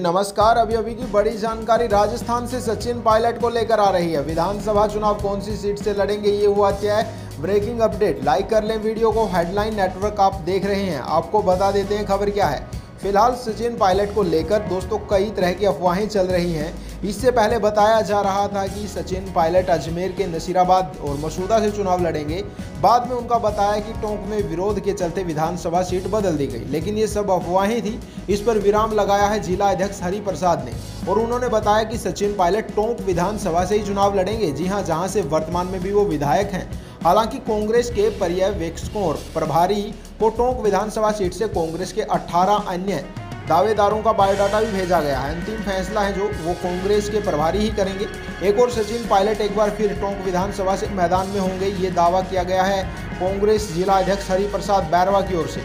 नमस्कार। अभी अभी की बड़ी जानकारी राजस्थान से सचिन पायलट को लेकर आ रही है। विधानसभा चुनाव कौन सी सीट से लड़ेंगे, ये हुआ क्या है? ब्रेकिंग अपडेट, लाइक कर लें वीडियो को। हेडलाइन नेटवर्क आप देख रहे हैं। आपको बता देते हैं खबर क्या है। फ़िलहाल सचिन पायलट को लेकर दोस्तों कई तरह की अफवाहें चल रही हैं। इससे पहले बताया जा रहा था कि सचिन पायलट अजमेर के नसीराबाद और मसूदा से चुनाव लड़ेंगे। बाद में उनका बताया कि टोंक में विरोध के चलते विधानसभा सीट बदल दी गई, लेकिन ये सब अफवाहें थी। इस पर विराम लगाया है जिला अध्यक्ष हरि प्रसाद ने और उन्होंने बताया कि सचिन पायलट टोंक विधानसभा से ही चुनाव लड़ेंगे। जी हाँ जहाँ से वर्तमान में भी वो विधायक हैं। हालाँकि कांग्रेस के पर्यवेक्षकों और प्रभारी को टोंक विधानसभा सीट से कांग्रेस के 18 अन्य दावेदारों का बायोडाटा भी भेजा गया है। अंतिम फैसला है जो वो कांग्रेस के प्रभारी ही करेंगे। एक और सचिन पायलट एक बार फिर टोंक विधानसभा से मैदान में होंगे। ये दावा किया गया है कांग्रेस जिला अध्यक्ष हरिप्रसाद बैरवा की ओर से।